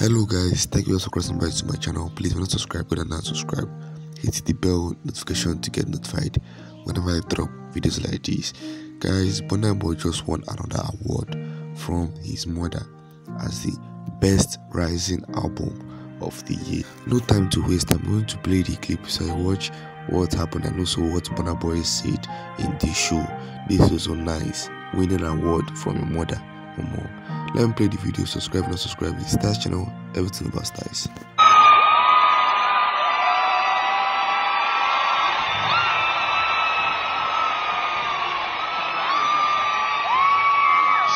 hello guys. Thank you all for crossing by to my channel. Please when not subscribe when not subscribe. Hit the bell notification to get notified whenever i drop videos like this. Guys Burna Boy just won another award from his mother as the best rising album of the year. No time to waste. I'm going to play the clip. So i watch what happened and also what Burna Boy said in the show. This was so nice. Winning an award from your mother or more let me play the video subscribe and subscribe the stars channel everything about stars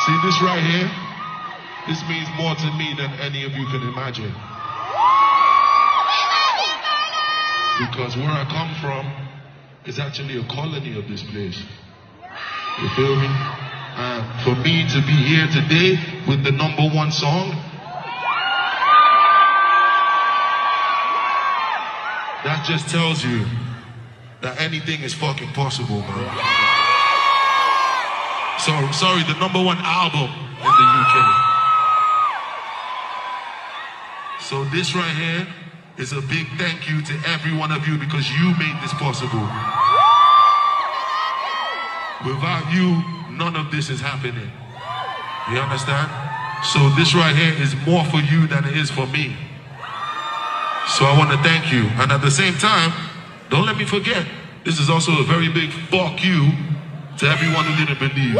See this right here? This means more to me than any of you can imagine. Because where I come from is actually a colony of this place. You feel me? And for me to be here today with the number one song, that just tells you that anything is fucking possible, man. So sorry, the number one album in the UK. So this right here is a big thank you to every one of you because you made this possible. Without you, none of this is happening. You understand? So this right here is more for you than it is for me. So I want to thank you. And at the same time, don't let me forget, this is also a very big fuck you to everyone who didn't believe.